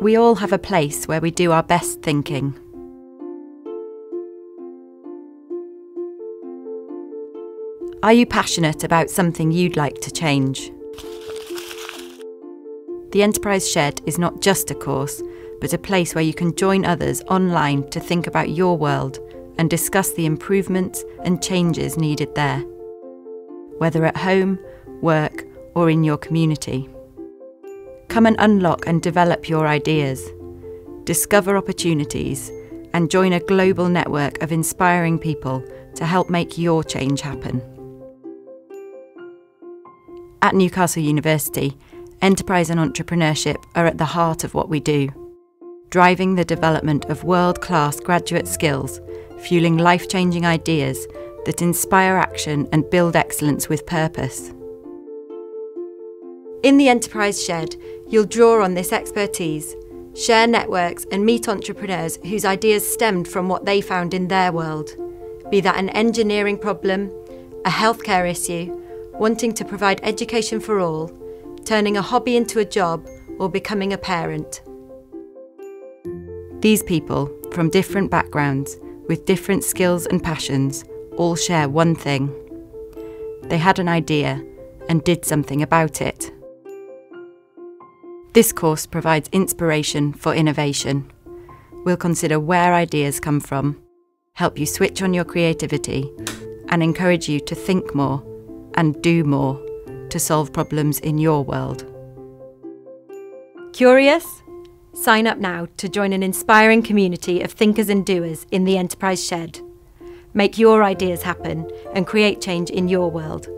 We all have a place where we do our best thinking. Are you passionate about something you'd like to change? The Enterprise Shed is not just a course, but a place where you can join others online to think about your world and discuss the improvements and changes needed there, whether at home, work, or in your community. Come and unlock and develop your ideas, discover opportunities, and join a global network of inspiring people to help make your change happen. At Newcastle University, enterprise and entrepreneurship are at the heart of what we do, driving the development of world class graduate skills, fueling life changing ideas that inspire action and build excellence with purpose. In the Enterprise Shed, you'll draw on this expertise, share networks, and meet entrepreneurs whose ideas stemmed from what they found in their world, be that an engineering problem, a healthcare issue, wanting to provide education for all, turning a hobby into a job, or becoming a parent. These people, from different backgrounds, with different skills and passions, all share one thing. They had an idea and did something about it. This course provides inspiration for innovation. We'll consider where ideas come from, help you switch on your creativity, and encourage you to think more and do more to solve problems in your world. Curious? Sign up now to join an inspiring community of thinkers and doers in the Enterprise Shed. Make your ideas happen and create change in your world.